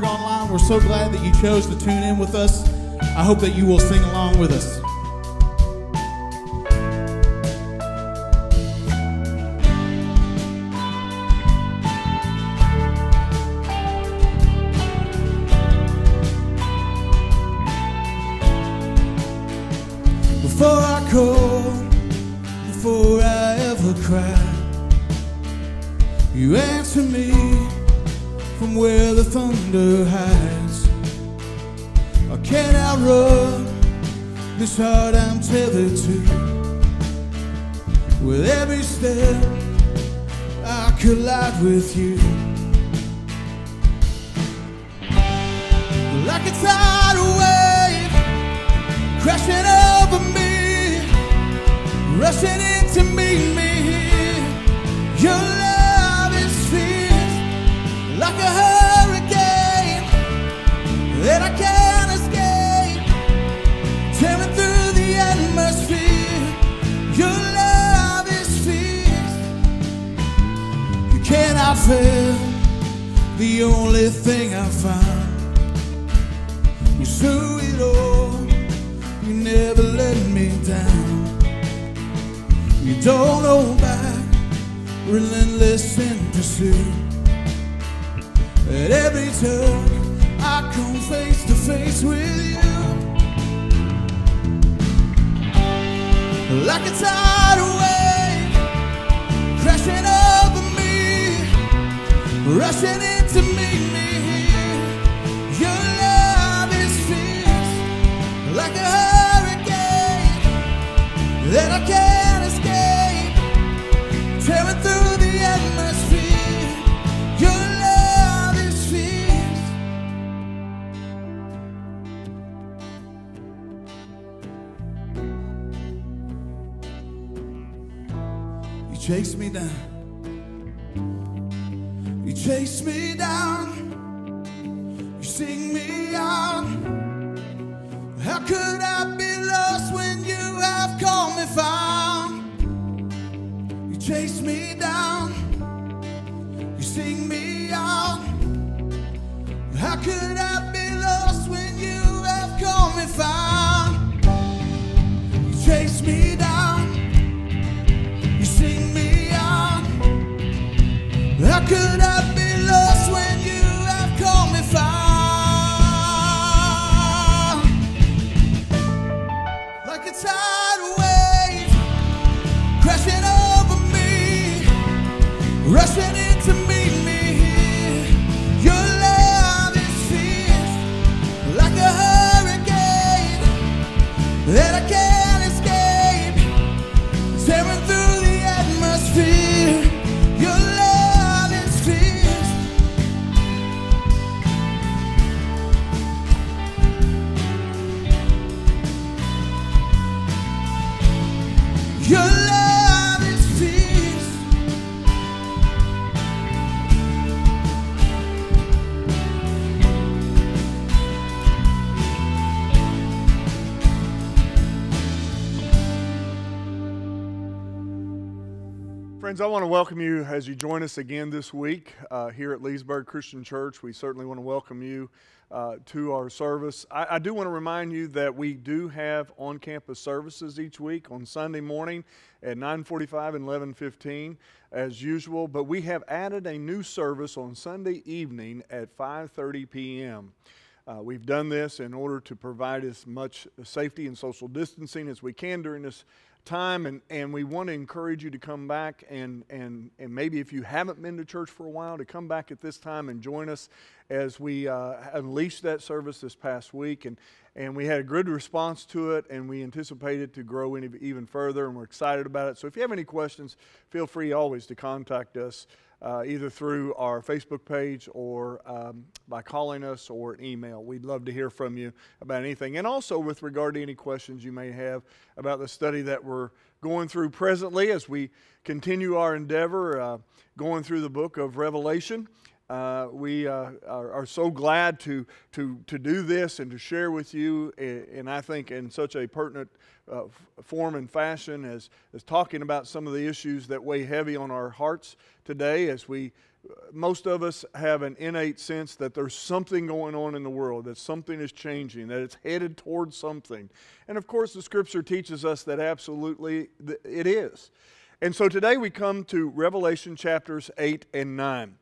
Online. We're so glad that you chose to tune in with us. I hope that you will sing along with us. At every turn, I come face to face with you. Like a tidal wave, crashing over me, rushing in to meet me here. Your love is fierce, like a hurricane that I can't chase me down. You chase me down. You sing me out. How could I be lost when you have called me found? You chase me down. You sing me out. How could I be lost when you have called me found? Friends, I want to welcome you as you join us again this week uh, here at Leesburg Christian Church. We certainly want to welcome you uh, to our service. I, I do want to remind you that we do have on-campus services each week on Sunday morning at 9:45 and 11:15 as usual, but we have added a new service on Sunday evening at 5:30 p.m. Uh, we've done this in order to provide as much safety and social distancing as we can during this time, and, and we want to encourage you to come back and, and, and maybe if you haven't been to church for a while, to come back at this time and join us as we uh, unleashed that service this past week. And, and we had a good response to it, and we anticipate it to grow even further, and we're excited about it. So if you have any questions, feel free always to contact us uh, either through our Facebook page or um, by calling us or email. We'd love to hear from you about anything. And also with regard to any questions you may have about the study that we're going through presently as we continue our endeavor uh, going through the book of Revelation. Uh, we uh, are, are, so glad to, to, to do this and to share with you, and I think in such a pertinent uh, form and fashion as, as talking about some of the issues that weigh heavy on our hearts today as we most of us have an innate sense that there's something going on in the world, that something is changing, that it's headed towards something. And of course, the scripture teaches us that absolutely it is. And so today we come to Revelation chapters 8 and 9.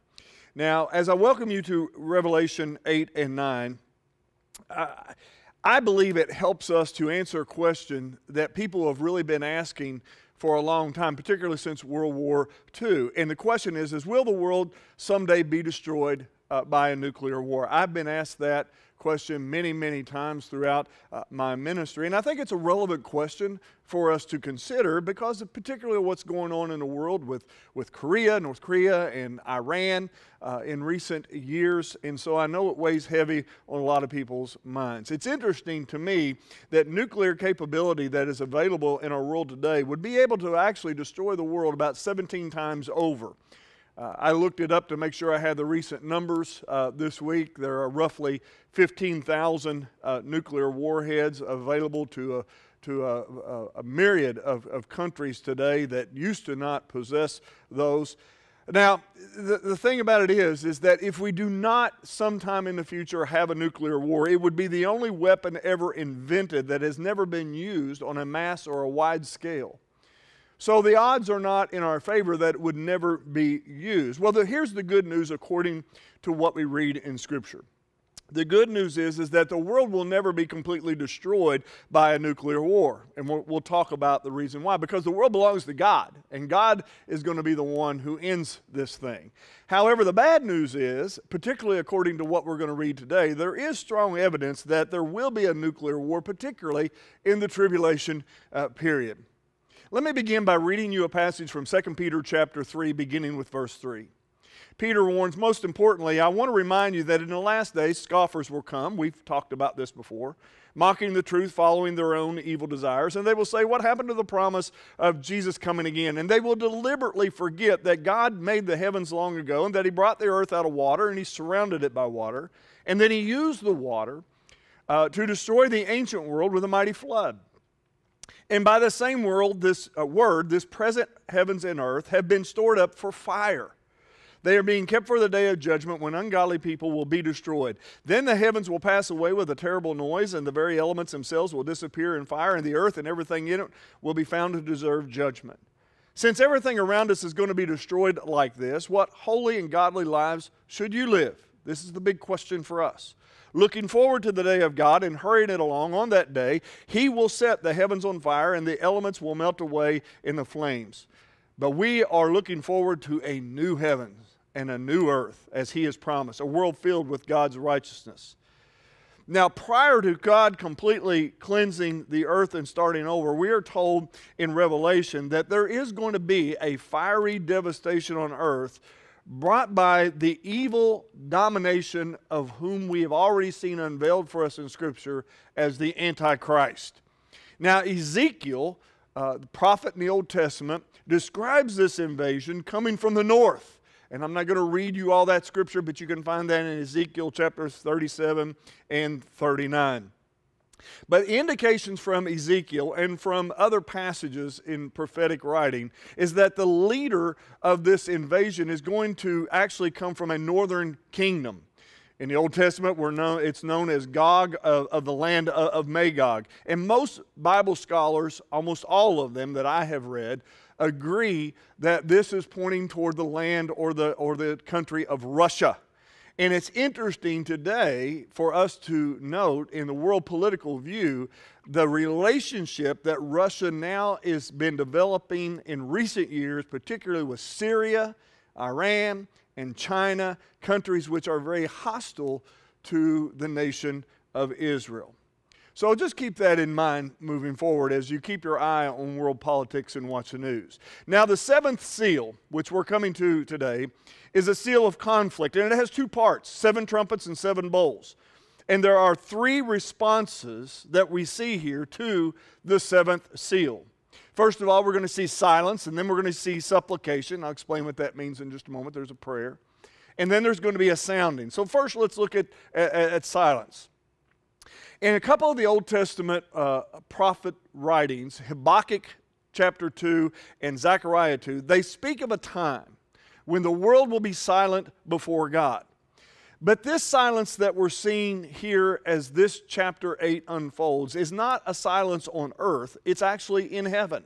Now, as I welcome you to Revelation 8 and 9, I, I believe it helps us to answer a question that people have really been asking for a long time, particularly since World War II. And the question is, is will the world someday be destroyed uh, by a nuclear war? I've been asked that question many, many times throughout uh, my ministry. And I think it's a relevant question for us to consider because of particularly what's going on in the world with, with Korea, North Korea, and Iran uh, in recent years. And so I know it weighs heavy on a lot of people's minds. It's interesting to me that nuclear capability that is available in our world today would be able to actually destroy the world about 17 times over. Uh, I looked it up to make sure I had the recent numbers uh, this week. There are roughly 15,000 uh, nuclear warheads available to a, to a, a, a myriad of, of, countries today that used to not possess those. Now, the, the thing about it is, is that if we do not sometime in the future have a nuclear war, it would be the only weapon ever invented that has never been used on a mass or a wide scale. So the odds are not in our favor that it would never be used. Well, the, here's the good news according to what we read in Scripture. The good news is, is that the world will never be completely destroyed by a nuclear war. And we'll, we'll, talk about the reason why. Because the world belongs to God, and God is going to be the one who ends this thing. However, the bad news is, particularly according to what we're going to read today, there is strong evidence that there will be a nuclear war, particularly in the tribulation uh, period. Let me begin by reading you a passage from 2 Peter chapter 3 beginning with verse 3. Peter warns, most importantly, I want to remind you that in the last days scoffers will come. We've talked about this before, mocking the truth, following their own evil desires. And they will say, What happened to the promise of Jesus coming again? And they will deliberately forget that God made the heavens long ago and that He brought the earth out of water and He surrounded it by water. And then He used the water uh, to destroy the ancient world with a mighty flood. And by the same world, this uh, word, this present heavens and earth, have been stored up for fire. They are being kept for the day of judgment when ungodly people will be destroyed. Then the heavens will pass away with a terrible noise, and the very elements themselves will disappear in fire, and the earth and everything in it will be found to deserve judgment. Since everything around us is going to be destroyed like this, what holy and godly lives should you live? This is the big question for us looking forward to the day of God and hurrying it along on that day, He will set the heavens on fire and the elements will melt away in the flames. But we are looking forward to a new heavens and a new earth, as He has promised, a world filled with God's righteousness. Now, prior to God completely cleansing the earth and starting over, we are told in Revelation that there is going to be a fiery devastation on earth brought by the evil domination of whom we have already seen unveiled for us in Scripture as the Antichrist. Now, Ezekiel, uh, the prophet in the Old Testament, describes this invasion coming from the north. And I'm not going to read you all that scripture, but you can find that in Ezekiel chapters 37 and 39. But indications from Ezekiel and from other passages in prophetic writing is that the leader of this invasion is going to actually come from a northern kingdom. In the Old Testament, we're known, it's known as Gog of, of the land of, of Magog. And most Bible scholars, almost all of them that I have read, agree that this is pointing toward the land or the, or the country of Russia. And it's interesting today for us to note in the world political view the relationship that Russia now has been developing in recent years, particularly with Syria, Iran, and China, countries which are very hostile to the nation of Israel. So just keep that in mind moving forward as you keep your eye on world politics and watch the news. Now, the seventh seal, which we're coming to today, is a seal of conflict, and it has two parts seven trumpets and seven bowls. And there are three responses that we see here to the seventh seal. First of all, we're going to see silence, and then we're going to see supplication. I'll explain what that means in just a moment. There's a prayer. And then there's going to be a sounding. So, first, let's look at, at, at silence. In a couple of the Old Testament uh, prophet writings, Habakkuk chapter 2 and Zechariah 2, they speak of a time when the world will be silent before God. But this silence that we're seeing here as this chapter 8 unfolds is not a silence on earth, it's actually in heaven.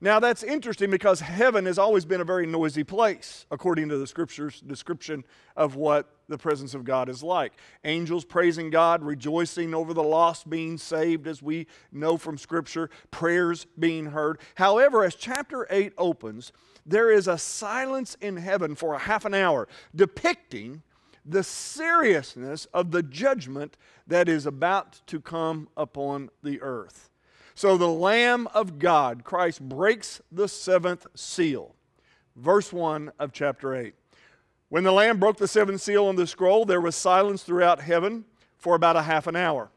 Now, that's interesting because heaven has always been a very noisy place, according to the scripture's description of what the presence of God is like. Angels praising God, rejoicing over the lost being saved, as we know from scripture, prayers being heard. However, as chapter 8 opens, there is a silence in heaven for a half an hour depicting the seriousness of the judgment that is about to come upon the earth. So the Lamb of God, Christ, breaks the seventh seal. Verse 1 of chapter 8. When the Lamb broke the seventh seal on the scroll, there was silence throughout heaven for about a half an hour.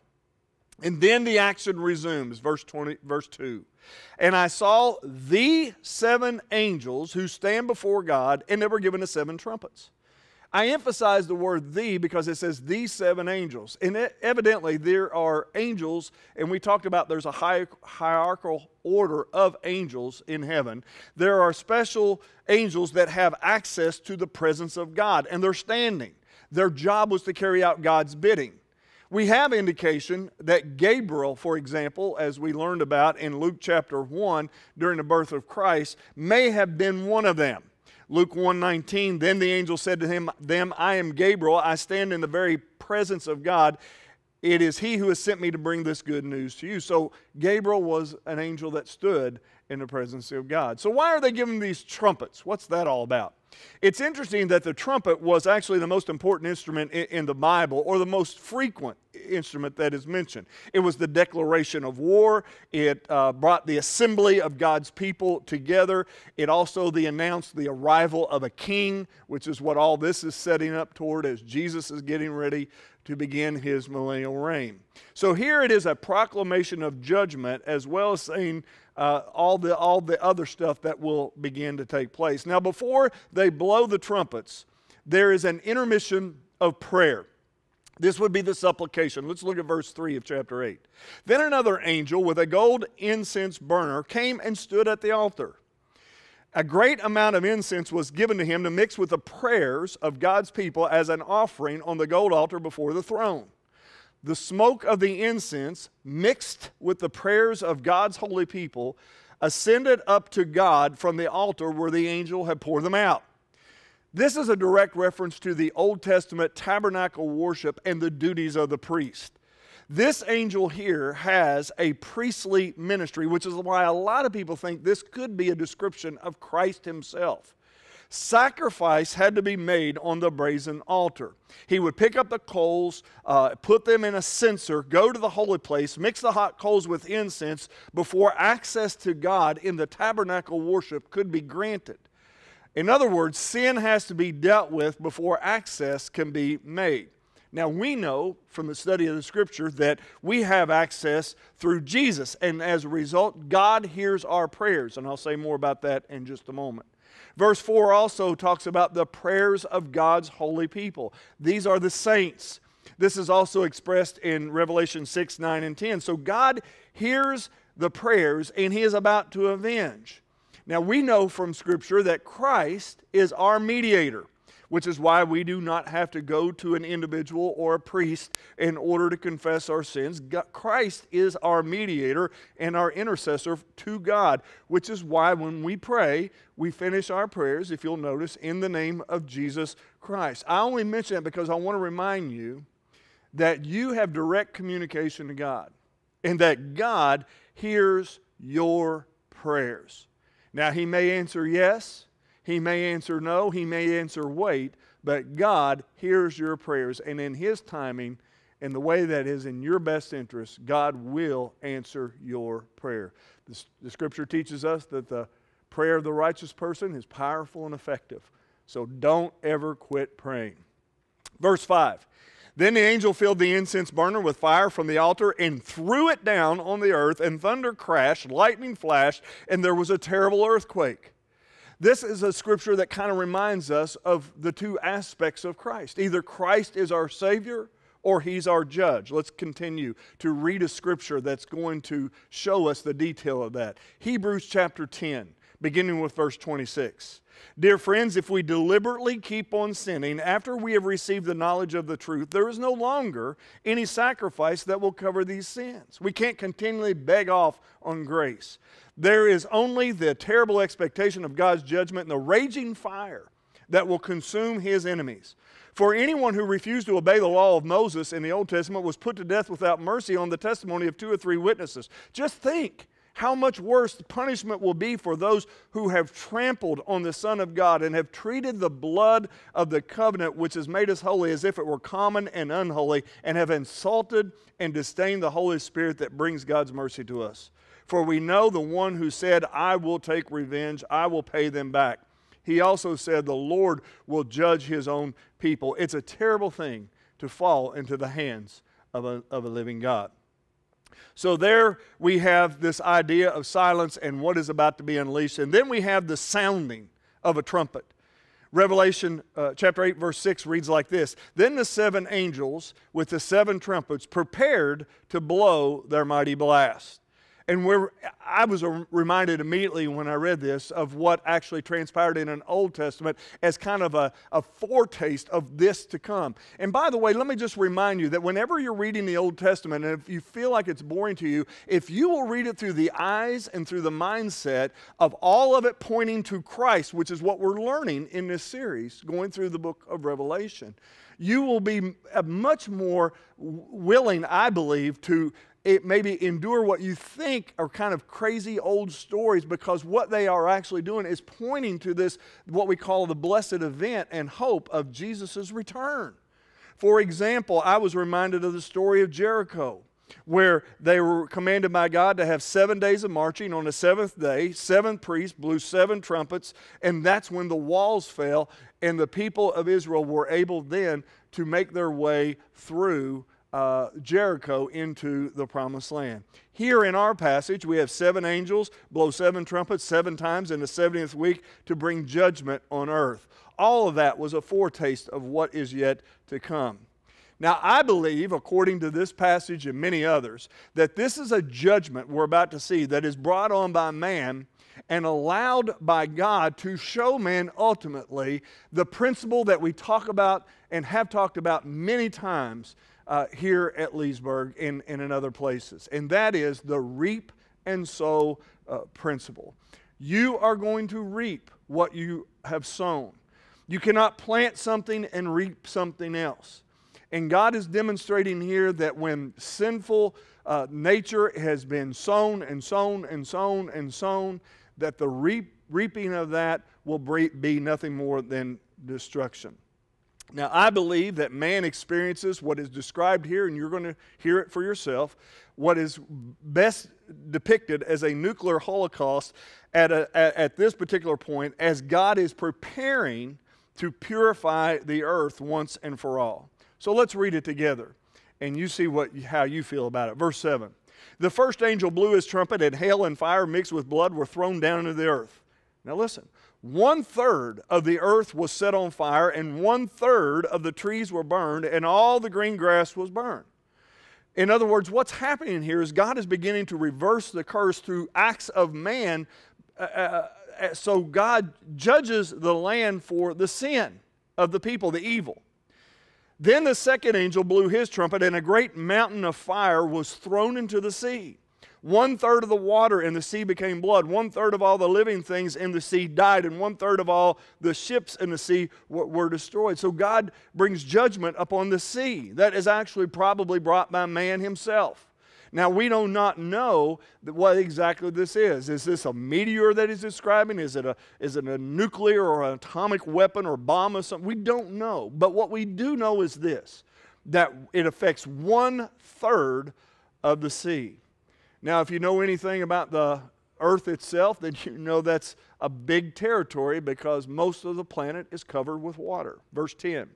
And then the action resumes, verse 20, verse 2. And I saw the seven angels who stand before God, and they were given the seven trumpets. I emphasize the word the because it says these seven angels. And it, evidently, there are angels, and we talked about there's a hierarchical order of angels in heaven. There are special angels that have access to the presence of God, and they're standing. Their job was to carry out God's bidding. We have indication that Gabriel, for example, as we learned about in Luke chapter 1 during the birth of Christ, may have been one of them. Luke 119, then the angel said to him, them, I am Gabriel. I stand in the very presence of God. It is he who has sent me to bring this good news to you. So Gabriel was an angel that stood in the presence of God. So why are they giving these trumpets? What's that all about? It's interesting that the trumpet was actually the most important instrument in, the Bible, or the most frequent instrument that is mentioned. It was the declaration of war. It uh, brought the assembly of God's people together. It also the announced the arrival of a king, which is what all this is setting up toward as Jesus is getting ready to begin his millennial reign. So here it is a proclamation of judgment as well as saying uh, all, the, all the other stuff that will begin to take place. Now, before they blow the trumpets, there is an intermission of prayer. This would be the supplication. Let's look at verse 3 of chapter 8. Then another angel with a gold incense burner came and stood at the altar. A great amount of incense was given to him to mix with the prayers of God's people as an offering on the gold altar before the throne. The smoke of the incense, mixed with the prayers of God's holy people, ascended up to God from the altar where the angel had poured them out. This is a direct reference to the Old Testament tabernacle worship and the duties of the priest. This angel here has a priestly ministry, which is why a lot of people think this could be a description of Christ himself sacrifice had to be made on the brazen altar. He would pick up the coals, uh, put them in a censer, go to the holy place, mix the hot coals with incense before access to God in the tabernacle worship could be granted. In other words, sin has to be dealt with before access can be made. Now, we know from the study of the scripture that we have access through Jesus, and as a result, God hears our prayers. And I'll say more about that in just a moment. Verse 4 also talks about the prayers of God's holy people. These are the saints. This is also expressed in Revelation 6, 9, and 10. So God hears the prayers and he is about to avenge. Now we know from Scripture that Christ is our mediator which is why we do not have to go to an individual or a priest in order to confess our sins. Christ is our mediator and our intercessor to God, which is why when we pray, we finish our prayers, if you'll notice, in the name of Jesus Christ. I only mention that because I want to remind you that you have direct communication to God and that God hears your prayers. Now, He may answer yes, he may answer no, he may answer wait, but God hears your prayers. And in His timing, in the way that is in your best interest, God will answer your prayer. The, the, scripture teaches us that the prayer of the righteous person is powerful and effective. So don't ever quit praying. Verse 5 Then the angel filled the incense burner with fire from the altar and threw it down on the earth, and thunder crashed, lightning flashed, and there was a terrible earthquake. This is a scripture that kind of reminds us of the two aspects of Christ. Either Christ is our Savior or He's our judge. Let's continue to read a scripture that's going to show us the detail of that. Hebrews chapter 10, beginning with verse 26. Dear friends, if we deliberately keep on sinning after we have received the knowledge of the truth, there is no longer any sacrifice that will cover these sins. We can't continually beg off on grace. There is only the terrible expectation of God's judgment and the raging fire that will consume his enemies. For anyone who refused to obey the law of Moses in the Old Testament was put to death without mercy on the testimony of two or three witnesses. Just think how much worse the punishment will be for those who have trampled on the Son of God and have treated the blood of the covenant, which has made us holy, as if it were common and unholy, and have insulted and disdained the Holy Spirit that brings God's mercy to us. For we know the one who said, I will take revenge, I will pay them back. He also said, The Lord will judge his own people. It's a terrible thing to fall into the hands of a, of a living God. So, there we have this idea of silence and what is about to be unleashed. And then we have the sounding of a trumpet. Revelation uh, chapter 8, verse 6 reads like this Then the seven angels with the seven trumpets prepared to blow their mighty blast. And where I was reminded immediately when I read this of what actually transpired in an Old Testament as kind of a, a foretaste of this to come. And by the way, let me just remind you that whenever you're reading the Old Testament, and if you feel like it's boring to you, if you will read it through the eyes and through the mindset of all of it pointing to Christ, which is what we're learning in this series, going through the book of Revelation, you will be uh, much more willing, I believe, to it maybe endure what you think are kind of crazy old stories because what they are actually doing is pointing to this, what we call the blessed event and hope of Jesus' return. For example, I was reminded of the story of Jericho where they were commanded by God to have seven days of marching. On the seventh day, seven priests blew seven trumpets, and that's when the walls fell, and the people of Israel were able then to make their way through uh, Jericho into the promised land. Here in our passage, we have seven angels blow seven trumpets seven times in the 70th week to bring judgment on earth. All of that was a foretaste of what is yet to come. Now, I believe, according to this passage and many others, that this is a judgment we're about to see that is brought on by man and allowed by God to show man ultimately the principle that we talk about and have talked about many times uh, here at Leesburg and, and in other places, and that is the reap and sow uh, principle. You are going to reap what you have sown. You cannot plant something and reap something else. And God is demonstrating here that when sinful uh, nature has been sown and sown and sown and sown, that the reap, reaping of that will be nothing more than destruction. Now, I believe that man experiences what is described here, and you're going to hear it for yourself, what is best depicted as a nuclear holocaust at, a, at, this particular point as God is preparing to purify the earth once and for all. So let's read it together, and you see what, how you feel about it. Verse 7 The first angel blew his trumpet, and hail and fire mixed with blood were thrown down into the earth. Now listen one third of the earth was set on fire, and one third of the trees were burned, and all the green grass was burned. In other words, what's happening here is God is beginning to reverse the curse through acts of man. Uh, uh, uh so God judges the land for the sin of the people, the evil. Then the second angel blew his trumpet, and a great mountain of fire was thrown into the sea. One third of the water in the sea became blood. One third of all the living things in the sea died, and one third of all the ships in the sea were, destroyed. So God brings judgment upon the sea. That is actually probably brought by man himself. Now, we do not know what exactly this is. Is this a meteor that he's describing? Is it a, is it a nuclear or an atomic weapon or bomb or something? We don't know. But what we do know is this that it affects one third of the sea. Now, if you know anything about the earth itself, then you know that's a big territory because most of the planet is covered with water. Verse 10.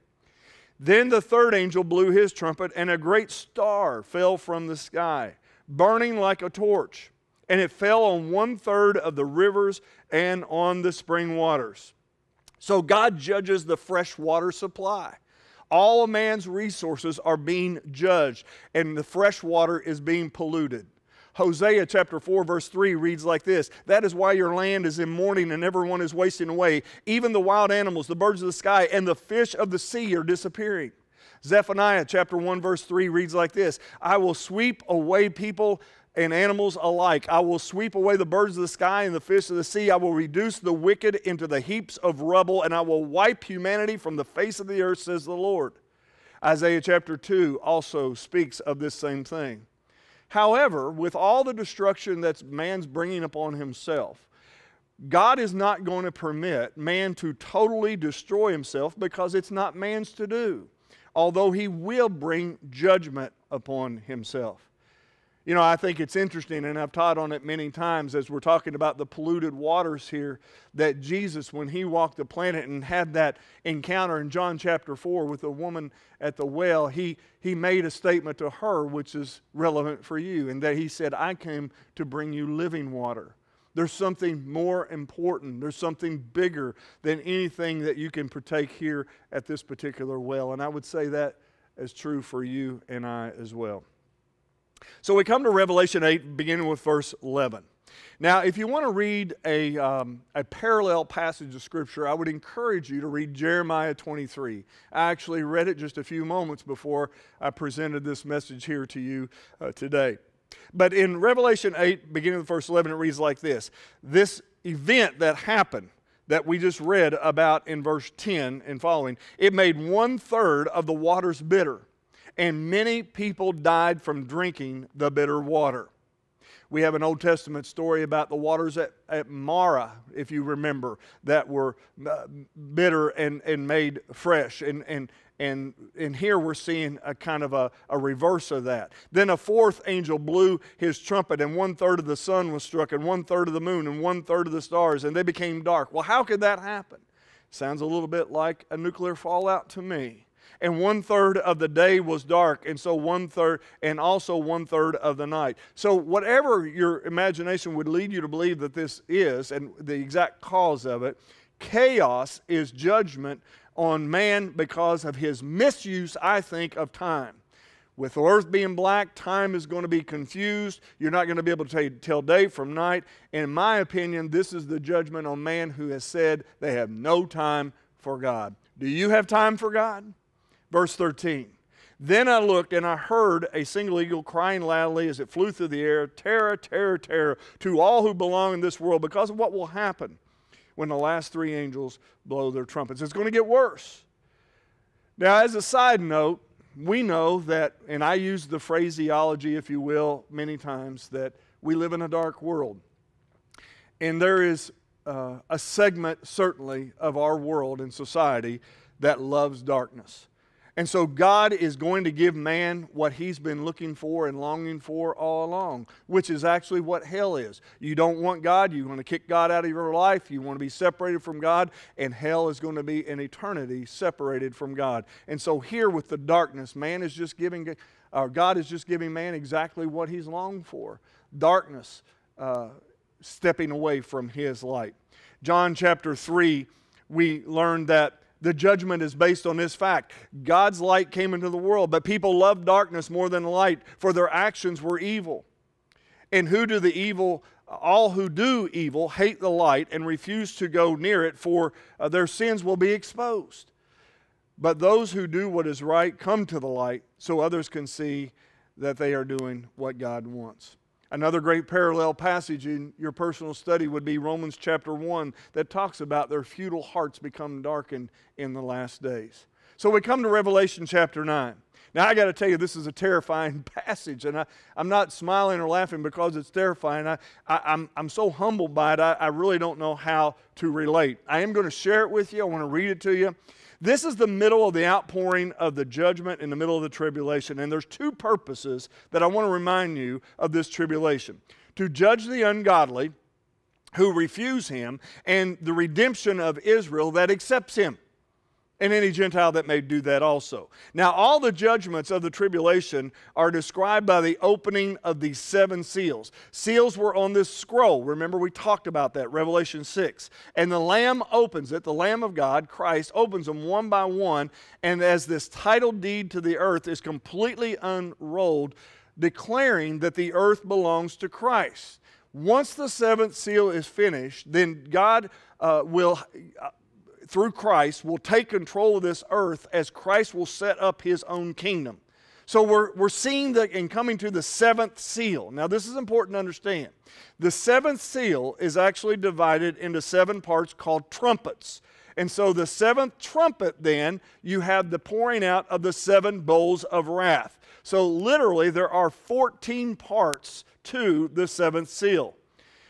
Then the third angel blew his trumpet, and a great star fell from the sky, burning like a torch. and it fell on one third of the rivers and on the spring waters. So God judges the fresh water supply. All a man's resources are being judged, and the fresh water is being polluted. Hosea chapter 4, verse 3 reads like this That is why your land is in mourning and everyone is wasting away. Even the wild animals, the birds of the sky, and the fish of the sea are disappearing. Zephaniah chapter 1, verse 3 reads like this I will sweep away people and animals alike. I will sweep away the birds of the sky and the fish of the sea. I will reduce the wicked into the heaps of rubble, and I will wipe humanity from the face of the earth, says the Lord. Isaiah chapter 2 also speaks of this same thing. However, with all the destruction that man's bringing upon himself, God is not going to permit man to totally destroy himself because it's not man's to do, although he will bring judgment upon himself. You know, I think it's interesting, and I've taught on it many times as we're talking about the polluted waters here, that Jesus, when he walked the planet and had that encounter in John chapter 4 with the woman at the well, he, he made a statement to her which is relevant for you, and that he said, I came to bring you living water. There's something more important. There's something bigger than anything that you can partake here at this particular well. And I would say that is true for you and I as well. So we come to Revelation 8, beginning with verse 11. Now, if you want to read a, um, a parallel passage of Scripture, I would encourage you to read Jeremiah 23. I actually read it just a few moments before I presented this message here to you uh, today. But in Revelation 8, beginning with verse 11, it reads like this This event that happened, that we just read about in verse 10 and following, it made one third of the waters bitter and many people died from drinking the bitter water. We have an Old Testament story about the waters at, at Marah, if you remember, that were uh, bitter and, and made fresh. And, and, and, and here we're seeing a kind of a, a reverse of that. Then a fourth angel blew his trumpet, and one third of the sun was struck, and one third of the moon, and one third of the stars, and they became dark. Well, how could that happen? Sounds a little bit like a nuclear fallout to me and one third of the day was dark, and so one third, and also one third of the night. So, whatever your imagination would lead you to believe that this is, and the exact cause of it, chaos is judgment on man because of his misuse, I think, of time. With the earth being black, time is going to be confused. You're not going to be able to tell day from night. In my opinion, this is the judgment on man who has said they have no time for God. Do you have time for God? Verse 13. Then I looked and I heard a single eagle crying loudly as it flew through the air, Terror, terror, terror to all who belong in this world because of what will happen when the last three angels blow their trumpets. It's going to get worse. Now, as a side note, we know that, and I use the phraseology, if you will, many times, that we live in a dark world. And there is uh, a segment, certainly, of our world and society that loves darkness. And so God is going to give man what he's been looking for and longing for all along, which is actually what hell is. You don't want God, you want to kick God out of your life, you want to be separated from God, and hell is going to be an eternity separated from God. And so here with the darkness, man is just giving, or God is just giving man exactly what he's longed for darkness, uh, stepping away from his light. John chapter 3, we learned that the judgment is based on this fact God's light came into the world, but people loved darkness more than light, for their actions were evil. And who do the evil, all who do evil, hate the light and refuse to go near it, for uh, their sins will be exposed. But those who do what is right come to the light, so others can see that they are doing what God wants. Another great parallel passage in your personal study would be Romans chapter 1 that talks about their futile hearts become darkened in the last days. So we come to Revelation chapter 9. Now, I got to tell you, this is a terrifying passage, and I, am not smiling or laughing because it's terrifying. I, I, am I'm, I'm so humbled by it, I, I really don't know how to relate. I am going to share it with you, I want to read it to you. This is the middle of the outpouring of the judgment in the middle of the tribulation. And there's two purposes that I want to remind you of this tribulation to judge the ungodly who refuse him, and the redemption of Israel that accepts him. And any Gentile that may do that also. Now, all the judgments of the tribulation are described by the opening of these seven seals. Seals were on this scroll. Remember, we talked about that, Revelation 6. And the Lamb opens it, the Lamb of God, Christ, opens them one by one. And as this title deed to the earth is completely unrolled, declaring that the earth belongs to Christ. Once the seventh seal is finished, then God uh, will. Through Christ, will take control of this earth as Christ will set up his own kingdom. So we're, we're seeing the, and coming to the seventh seal. Now, this is important to understand. The seventh seal is actually divided into seven parts called trumpets. And so the seventh trumpet, then, you have the pouring out of the seven bowls of wrath. So literally, there are 14 parts to the seventh seal.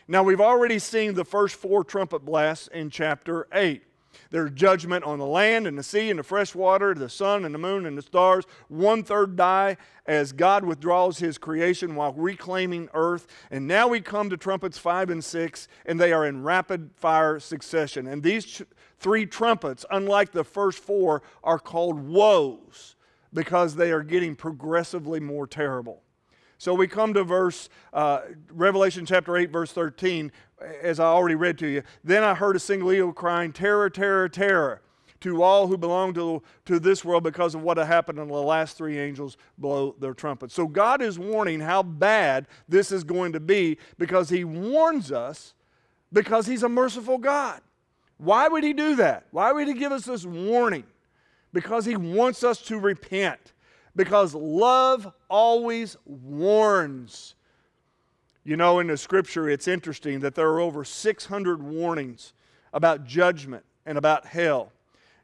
Now, we've already seen the first four trumpet blasts in chapter 8. There's judgment on the land and the sea and the fresh water, the sun and the moon and the stars. One third die as God withdraws his creation while reclaiming earth. And now we come to trumpets five and six, and they are in rapid fire succession. And these three trumpets, unlike the first four, are called woes because they are getting progressively more terrible. So we come to verse, uh, Revelation chapter 8, verse 13, as I already read to you. Then I heard a single eagle crying, Terror, terror, terror to all who belong to, to this world because of what had happened and the last three angels blow their trumpets. So God is warning how bad this is going to be because He warns us because He's a merciful God. Why would He do that? Why would He give us this warning? Because He wants us to repent because love always warns. You know, in the scripture, it's interesting that there are over 600 warnings about judgment and about hell.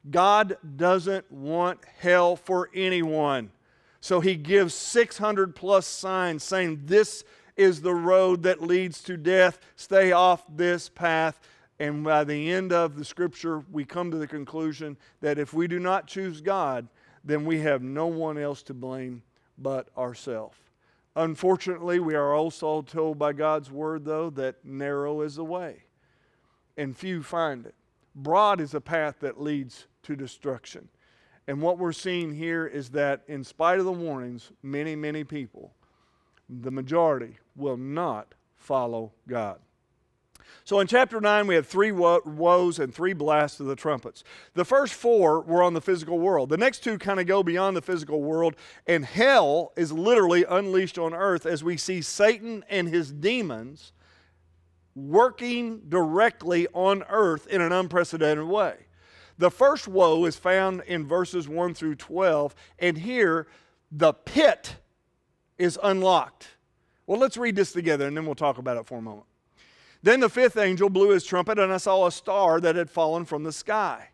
God doesn't want hell for anyone. So he gives 600 plus signs saying, This is the road that leads to death. Stay off this path. And by the end of the scripture, we come to the conclusion that if we do not choose God, then we have no one else to blame but ourselves. Unfortunately, we are also told by God's word, though, that narrow is the way, and few find it. Broad is a path that leads to destruction. And what we're seeing here is that, in spite of the warnings, many, many people, the majority, will not follow God. So in chapter 9, we have three woes and three blasts of the trumpets. The first four were on the physical world. The next two kind of go beyond the physical world, and hell is literally unleashed on earth as we see Satan and his demons working directly on earth in an unprecedented way. The first woe is found in verses 1 through 12, and here the pit is unlocked. Well, let's read this together and then we'll talk about it for a moment. Then the fifth angel blew his trumpet, and I saw a star that had fallen from the sky.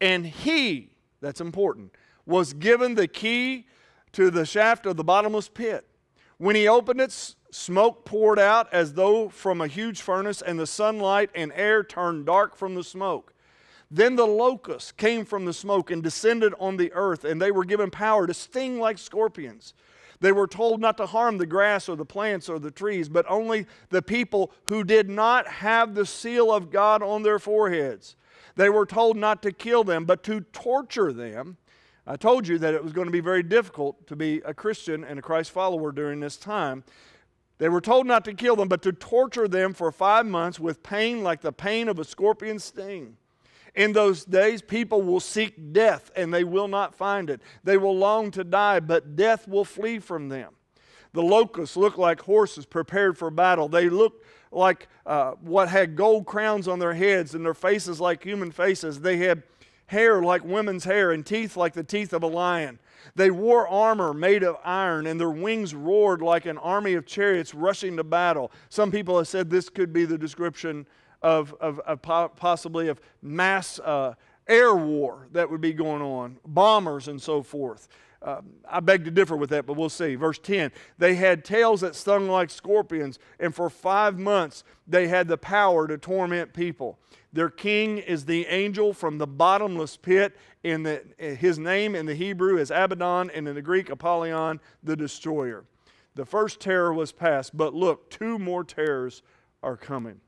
And he, that's important, was given the key to the shaft of the bottomless pit. When he opened it, smoke poured out as though from a huge furnace, and the sunlight and air turned dark from the smoke. Then the locusts came from the smoke and descended on the earth, and they were given power to sting like scorpions. They were told not to harm the grass or the plants or the trees, but only the people who did not have the seal of God on their foreheads. They were told not to kill them, but to torture them. I told you that it was going to be very difficult to be a Christian and a Christ follower during this time. They were told not to kill them, but to torture them for five months with pain like the pain of a scorpion sting. In those days, people will seek death and they will not find it. They will long to die, but death will flee from them. The locusts look like horses prepared for battle. They look like uh, what had gold crowns on their heads and their faces like human faces. They had hair like women's hair and teeth like the teeth of a lion. They wore armor made of iron, and their wings roared like an army of chariots rushing to battle. Some people have said this could be the description of, of, of possibly of mass uh, air war that would be going on, bombers and so forth. Uh, I beg to differ with that, but we'll see. Verse 10 They had tails that stung like scorpions, and for five months they had the power to torment people. Their king is the angel from the bottomless pit. In the, his name in the Hebrew is Abaddon, and in the Greek, Apollyon, the destroyer. The first terror was past, but look, two more terrors are coming.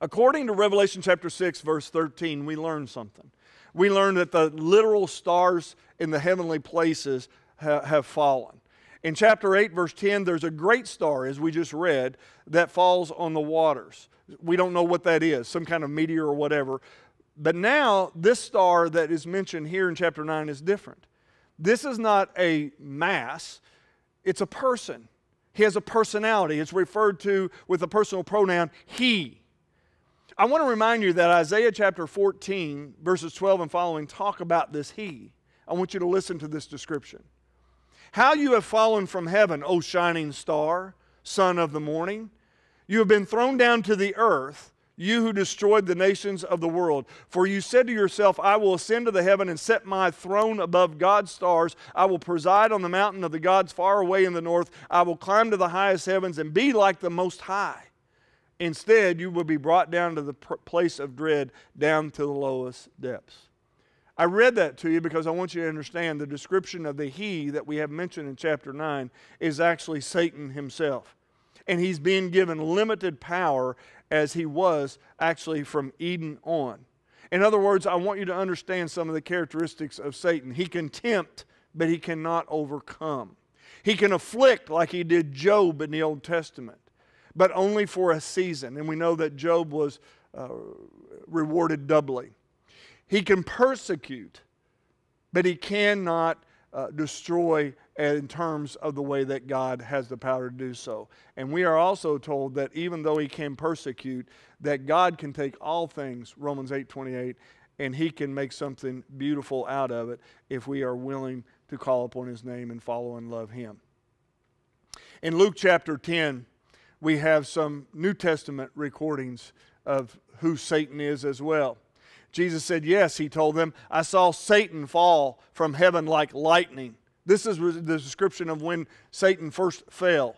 According to Revelation chapter 6, verse 13, we learn something. we learn that the literal stars in the heavenly places ha- have fallen. In chapter 8, verse 10, there's a great star, as we just read, that falls on the waters. We don't know what that is, some kind of meteor or whatever. But now, this star that is mentioned here in chapter 9 is different. This is not a mass, it's a person. He has a personality. It's referred to with the personal pronoun he. I want to remind you that Isaiah chapter 14, verses 12 and following, talk about this he. I want you to listen to this description. How you have fallen from heaven, O shining star, son of the morning. You have been thrown down to the earth you who destroyed the nations of the world. For you said to yourself, I will ascend to the heaven and set my throne above God's stars. I will preside on the mountain of the gods far away in the north. I will climb to the highest heavens and be like the Most High. Instead, you will be brought down to the place of dread, down to the lowest depths. I read that to you because I want you to understand the description of the He that we have mentioned in chapter 9 is actually Satan himself. And he's being given limited power as he was actually from Eden on. In other words, I want you to understand some of the characteristics of Satan. He can tempt, but he cannot overcome. He can afflict like he did Job in the Old Testament, but only for a season. And we know that Job was uh, rewarded doubly. He can persecute, but he cannot uh, destroy in terms of the way that God has the power to do so. And we are also told that even though he can persecute, that God can take all things, Romans 8 28, and he can make something beautiful out of it if we are willing to call upon his name and follow and love him. In Luke chapter 10, we have some New Testament recordings of who Satan is as well. Jesus said, Yes, he told them, I saw Satan fall from heaven like lightning. This is the description of when Satan first fell.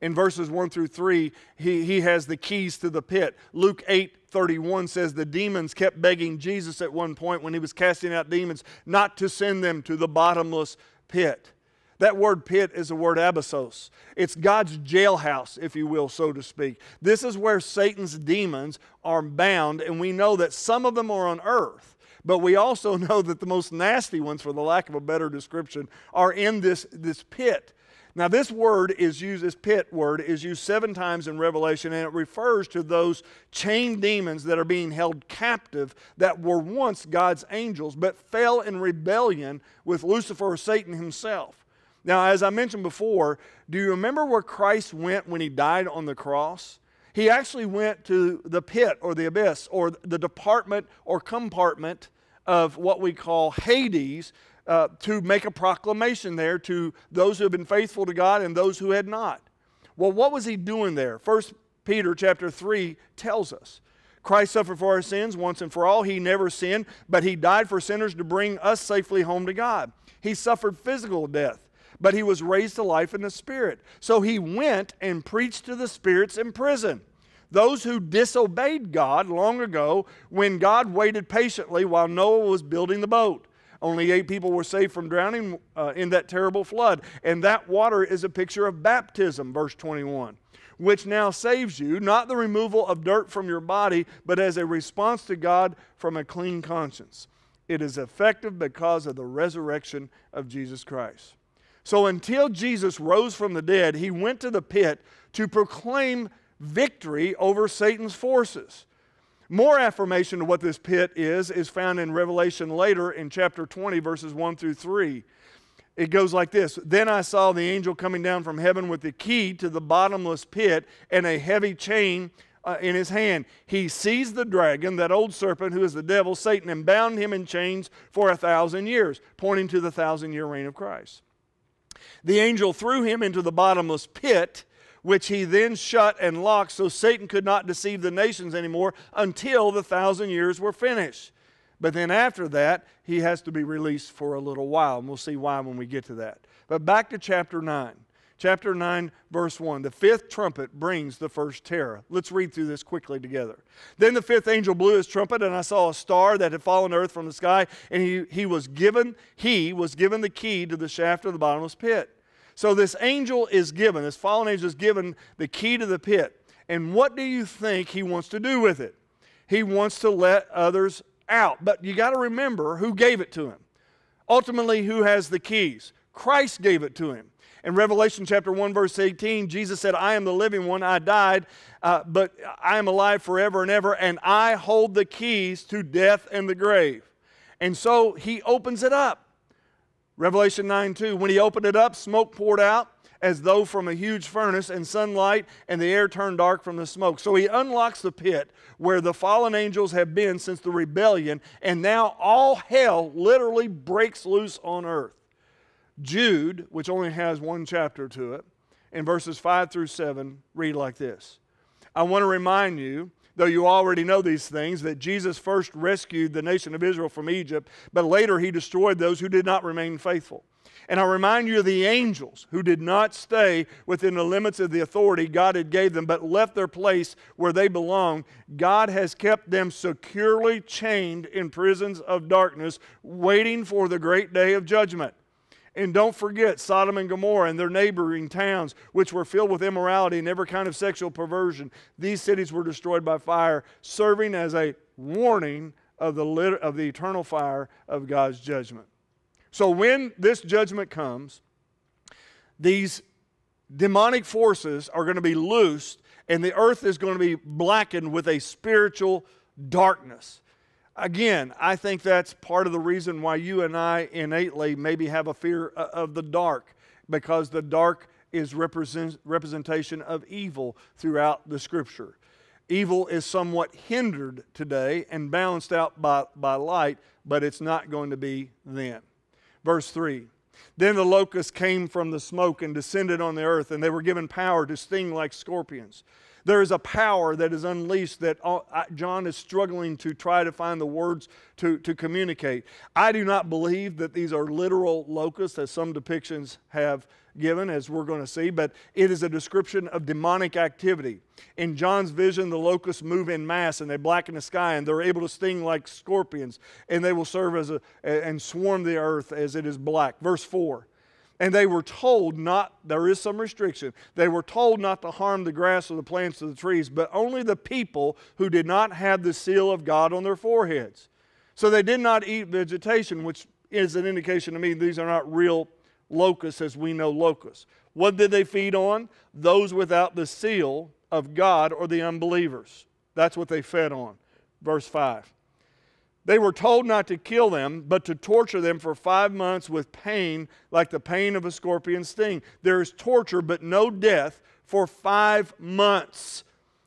In verses 1 through 3, he, he has the keys to the pit. Luke 8 31 says the demons kept begging Jesus at one point when he was casting out demons not to send them to the bottomless pit. That word pit is the word abyssos. It's God's jailhouse, if you will, so to speak. This is where Satan's demons are bound, and we know that some of them are on earth. But we also know that the most nasty ones, for the lack of a better description, are in this, this pit. Now, this word is used, this pit word is used seven times in Revelation, and it refers to those chained demons that are being held captive that were once God's angels, but fell in rebellion with Lucifer or Satan himself. Now, as I mentioned before, do you remember where Christ went when he died on the cross? He actually went to the pit or the abyss or the department or compartment of what we call Hades uh, to make a proclamation there to those who have been faithful to God and those who had not. Well, what was he doing there? First Peter chapter 3 tells us. Christ suffered for our sins once and for all. He never sinned, but he died for sinners to bring us safely home to God. He suffered physical death but he was raised to life in the Spirit. So he went and preached to the spirits in prison. Those who disobeyed God long ago when God waited patiently while Noah was building the boat. Only eight people were saved from drowning uh, in that terrible flood. And that water is a picture of baptism, verse 21, which now saves you, not the removal of dirt from your body, but as a response to God from a clean conscience. It is effective because of the resurrection of Jesus Christ. So until Jesus rose from the dead, he went to the pit to proclaim victory over Satan's forces. More affirmation of what this pit is is found in Revelation later in chapter 20, verses 1 through 3. It goes like this Then I saw the angel coming down from heaven with the key to the bottomless pit and a heavy chain uh, in his hand. He seized the dragon, that old serpent who is the devil, Satan, and bound him in chains for a thousand years, pointing to the thousand year reign of Christ. The angel threw him into the bottomless pit, which he then shut and locked so Satan could not deceive the nations anymore until the thousand years were finished. But then after that, he has to be released for a little while, and we'll see why when we get to that. But back to chapter 9. Chapter 9, verse 1. The fifth trumpet brings the first terror. Let's read through this quickly together. Then the fifth angel blew his trumpet, and I saw a star that had fallen to earth from the sky, and he, he was given, he was given the key to the shaft of the bottomless pit. So this angel is given, this fallen angel is given the key to the pit. And what do you think he wants to do with it? He wants to let others out. But you got to remember who gave it to him. Ultimately, who has the keys? Christ gave it to him. In Revelation chapter 1, verse 18, Jesus said, I am the living one. I died, uh, but I am alive forever and ever, and I hold the keys to death and the grave. And so he opens it up. Revelation 9 2. When he opened it up, smoke poured out as though from a huge furnace, and sunlight, and the air turned dark from the smoke. So he unlocks the pit where the fallen angels have been since the rebellion, and now all hell literally breaks loose on earth. Jude, which only has one chapter to it, in verses 5 through 7, read like this I want to remind you, though you already know these things, that Jesus first rescued the nation of Israel from Egypt, but later he destroyed those who did not remain faithful. And I remind you of the angels who did not stay within the limits of the authority God had gave them, but left their place where they belong. God has kept them securely chained in prisons of darkness, waiting for the great day of judgment. And don't forget Sodom and Gomorrah and their neighboring towns, which were filled with immorality and every kind of sexual perversion. These cities were destroyed by fire, serving as a warning of the, of the eternal fire of God's judgment. So when this judgment comes, these demonic forces are going to be loosed, and the earth is going to be blackened with a spiritual darkness. Again, I think that's part of the reason why you and I innately maybe have a fear uh, of the dark, because the dark is represent, representation of evil throughout the scripture. Evil is somewhat hindered today and balanced out by, by light, but it's not going to be then. Verse 3 Then the locusts came from the smoke and descended on the earth, and they were given power to sting like scorpions. There is a power that is unleashed that uh, John is struggling to try to find the words to, to communicate. I do not believe that these are literal locusts, as some depictions have given, as we're going to see, but it is a description of demonic activity. In John's vision, the locusts move in mass and they blacken the sky and they're able to sting like scorpions and they will serve as a, and swarm the earth as it is black. Verse 4 and they were told not, there is some restriction, they were told not to harm the grass or the plants or the trees, but only the people who did not have the seal of God on their foreheads. So they did not eat vegetation, which is an indication to me these are not real locusts as we know locusts. What did they feed on? Those without the seal of God or the unbelievers. That's what they fed on. Verse 5. They were told not to kill them, but to torture them for five months with pain, like the pain of a scorpion sting. There is torture, but no death for five months.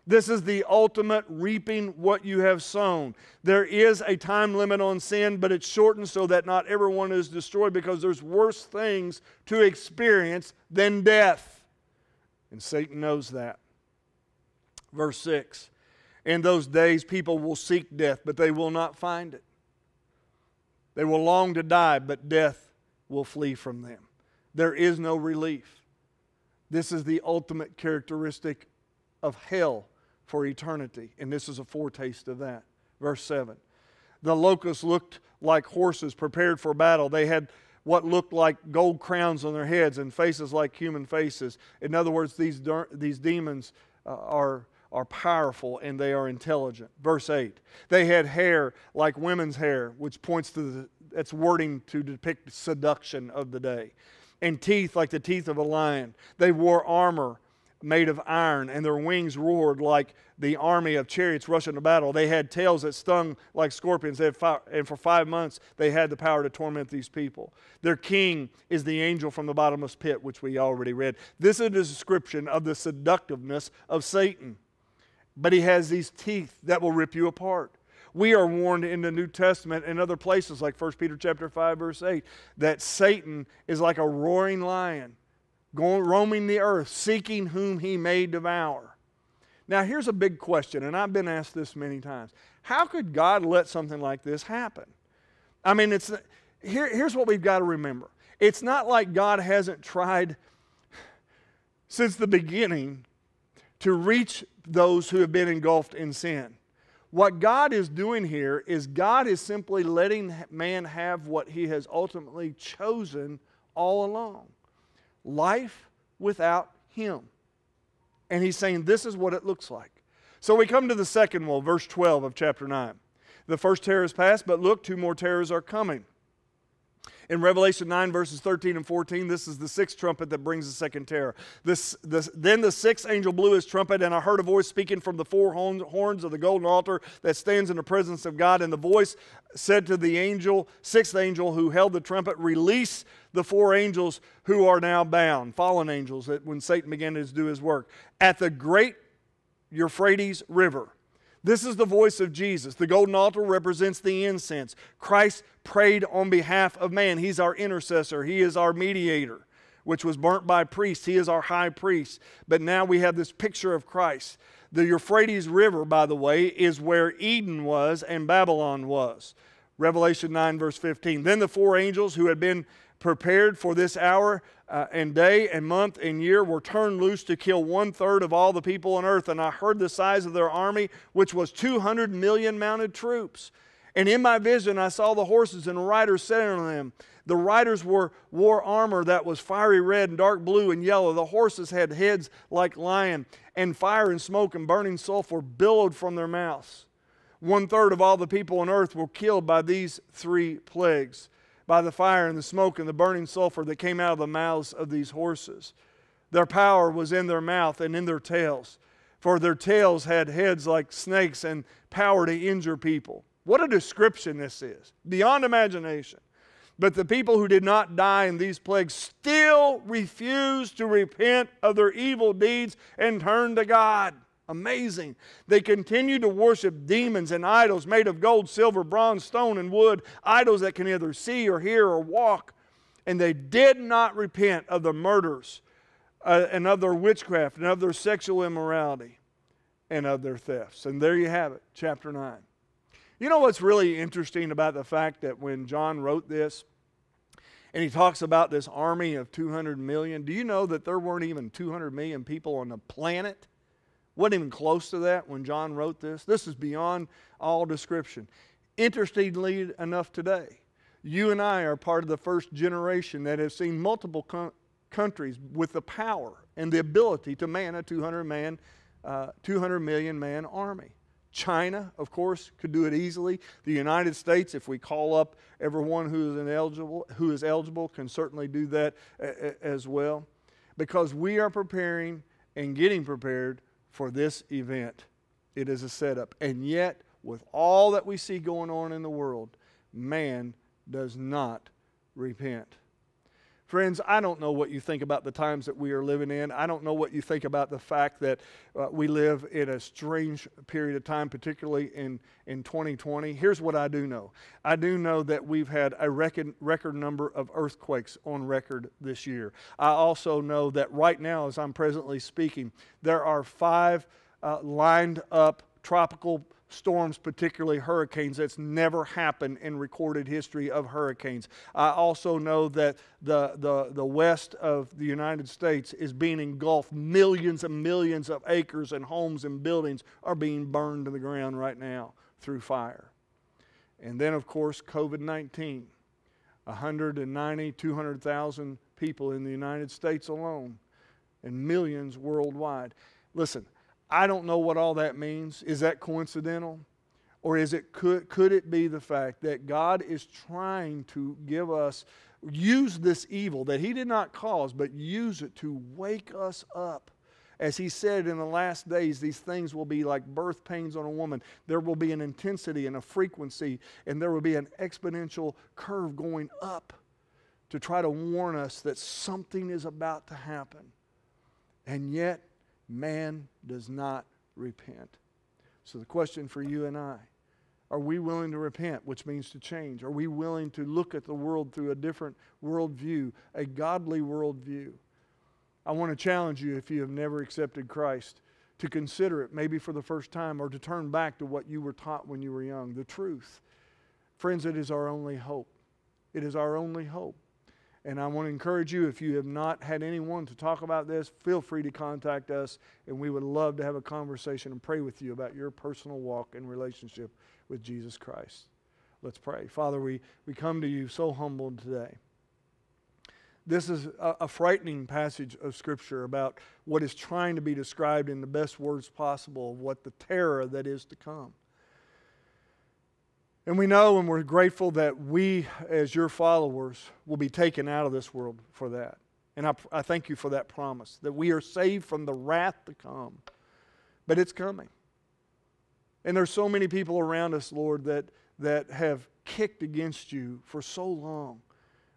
This is the ultimate reaping what you have sown. There is a time limit on sin, but it's shortened so that not everyone is destroyed because there's worse things to experience than death. And Satan knows that. Verse 6 in those days, people will seek death, but they will not find it. They will long to die, but death will flee from them. There is no relief. This is the ultimate characteristic of hell for eternity, and this is a foretaste of that. Verse 7 The locusts looked like horses prepared for battle. They had what looked like gold crowns on their heads and faces like human faces. In other words, these, these demons uh, are are powerful and they are intelligent. Verse 8. They had hair like women's hair, which points to the, that's wording to depict seduction of the day, and teeth like the teeth of a lion. They wore armor made of iron, and their wings roared like the army of chariots rushing to battle. They had tails that stung like scorpions, five, and for five months they had the power to torment these people. Their king is the angel from the bottomless pit, which we already read. This is a description of the seductiveness of Satan but he has these teeth that will rip you apart. We are warned in the New Testament and other places like 1 Peter chapter 5 verse 8 that Satan is like a roaring lion going roaming the earth seeking whom he may devour. Now here's a big question and I've been asked this many times. How could God let something like this happen? I mean it's here, here's what we've got to remember. It's not like God hasn't tried since the beginning to reach those who have been engulfed in sin. What God is doing here is God is simply letting man have what he has ultimately chosen all along life without him. And he's saying this is what it looks like. So we come to the second one, verse 12 of chapter 9. The first terror is past, but look, two more terrors are coming. In Revelation 9, verses 13 and 14, this is the sixth trumpet that brings the second terror. This, this, then the sixth angel blew his trumpet, and I heard a voice speaking from the four horns of the golden altar that stands in the presence of God. And the voice said to the angel, sixth angel who held the trumpet, Release the four angels who are now bound, fallen angels, that when Satan began to do his work, at the great Euphrates River. This is the voice of Jesus. The golden altar represents the incense. Christ prayed on behalf of man. He's our intercessor, He is our mediator, which was burnt by priests. He is our high priest. But now we have this picture of Christ. The Euphrates River, by the way, is where Eden was and Babylon was. Revelation 9, verse 15. Then the four angels who had been prepared for this hour uh, and day and month and year were turned loose to kill one third of all the people on earth. And I heard the size of their army, which was 200 million mounted troops. And in my vision, I saw the horses and riders sitting on them. The riders wore, wore armor that was fiery red and dark blue and yellow. The horses had heads like lion, and fire and smoke and burning sulfur billowed from their mouths. One third of all the people on earth were killed by these three plagues by the fire and the smoke and the burning sulfur that came out of the mouths of these horses. Their power was in their mouth and in their tails, for their tails had heads like snakes and power to injure people. What a description this is, beyond imagination. But the people who did not die in these plagues still refused to repent of their evil deeds and turn to God. Amazing. They continue to worship demons and idols made of gold, silver, bronze, stone, and wood, idols that can either see or hear or walk. And they did not repent of the murders uh, and of their witchcraft and of their sexual immorality and of their thefts. And there you have it, chapter 9. You know what's really interesting about the fact that when John wrote this, and he talks about this army of 200 million, do you know that there weren't even 200 million people on the planet? Wasn't even close to that when John wrote this. This is beyond all description. Interestingly enough, today, you and I are part of the first generation that have seen multiple co- countries with the power and the ability to man a 200 man, uh, 200 million man army. China, of course, could do it easily. The United States, if we call up everyone who is eligible, who is eligible, can certainly do that a- a- as well. Because we are preparing and getting prepared for this event. It is a setup. And yet, with all that we see going on in the world, man does not repent. Friends, I don't know what you think about the times that we are living in. I don't know what you think about the fact that uh, we live in a strange period of time, particularly in, in 2020. Here's what I do know I do know that we've had a record, record number of earthquakes on record this year. I also know that right now, as I'm presently speaking, there are five uh, lined up tropical storms, particularly hurricanes. That's never happened in recorded history of hurricanes. I also know that the, the, the west of the United States is being engulfed. Millions and millions of acres and homes and buildings are being burned to the ground right now through fire. And then, of course, COVID 19. 190, 200,000 people in the United States alone, and millions worldwide. Listen, I don't know what all that means. Is that coincidental? Or is it could, could it be the fact that God is trying to give us use this evil that he did not cause but use it to wake us up as he said in the last days, these things will be like birth pains on a woman. There will be an intensity and a frequency, and there will be an exponential curve going up to try to warn us that something is about to happen. And yet, man does not repent. So, the question for you and I are we willing to repent, which means to change? Are we willing to look at the world through a different worldview, a godly worldview? I want to challenge you if you have never accepted Christ to consider it, maybe for the first time, or to turn back to what you were taught when you were young the truth. Friends, it is our only hope. It is our only hope. And I want to encourage you, if you have not had anyone to talk about this, feel free to contact us, and we would love to have a conversation and pray with you about your personal walk and relationship with Jesus Christ. Let's pray. Father, we, we come to you so humbled today. This is a, a frightening passage of Scripture about what is trying to be described in the best words possible of what the terror that is to come. And we know and we're grateful that we, as your followers, will be taken out of this world for that. And I, I thank you for that promise that we are saved from the wrath to come. But it's coming. And there's so many people around us, Lord, that, that have kicked against you for so long,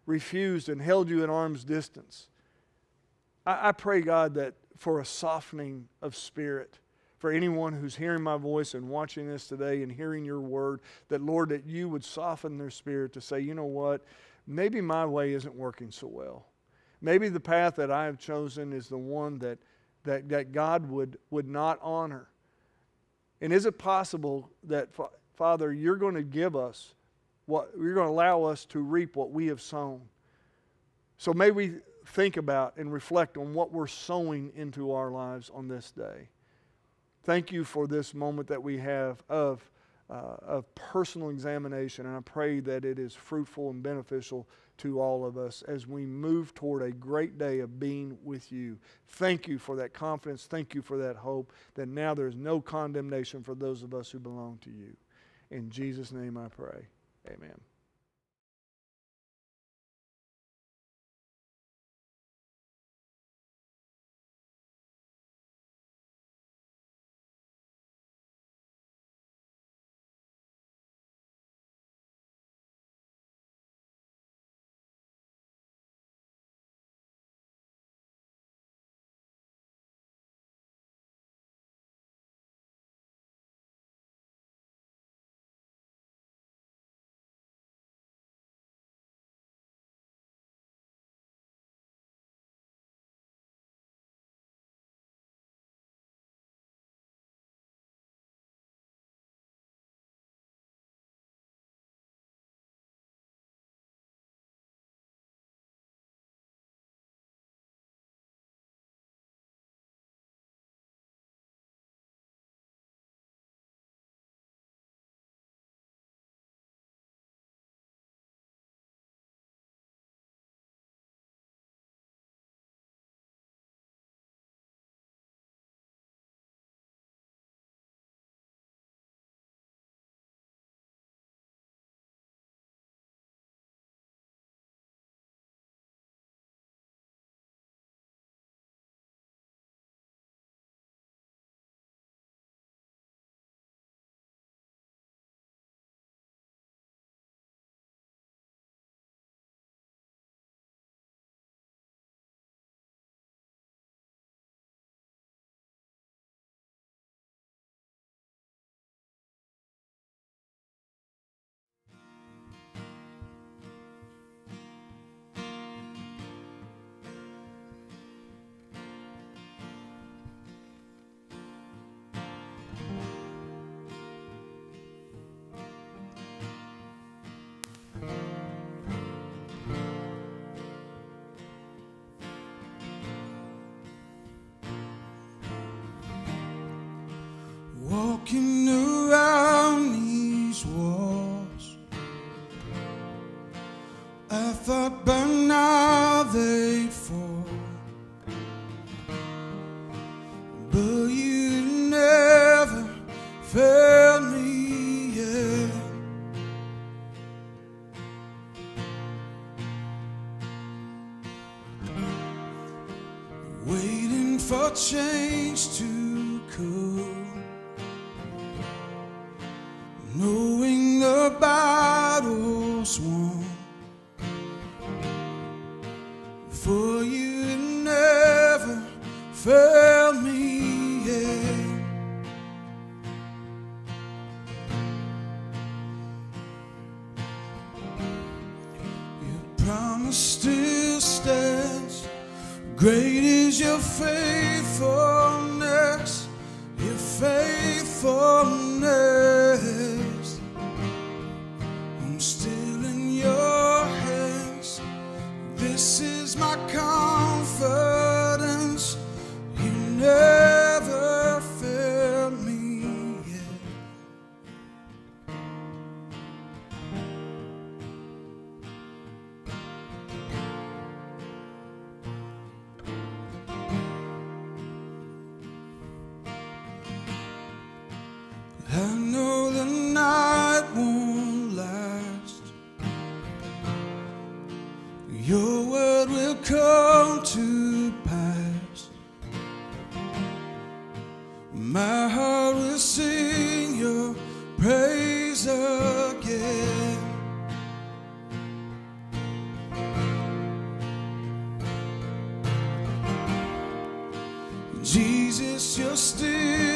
refused and held you at arm's distance. I, I pray, God, that for a softening of spirit for anyone who's hearing my voice and watching this today and hearing your word, that Lord, that you would soften their spirit to say, you know what, maybe my way isn't working so well. Maybe the path that I have chosen is the one that, that, that God would, would not honor. And is it possible that, Father, you're going to give us what you're going to allow us to reap what we have sown? So may we think about and reflect on what we're sowing into our lives on this day. Thank you for this moment that we have of, uh, of personal examination, and I pray that it is fruitful and beneficial to all of us as we move toward a great day of being with you. Thank you for that confidence. Thank you for that hope that now there is no condemnation for those of us who belong to you. In Jesus' name I pray. Amen. Walking around these walls. I thought by now they'd fall, Jesus, you're still.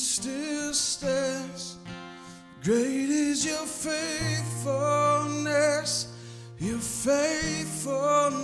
still stands. Great is your faithfulness, your faithfulness.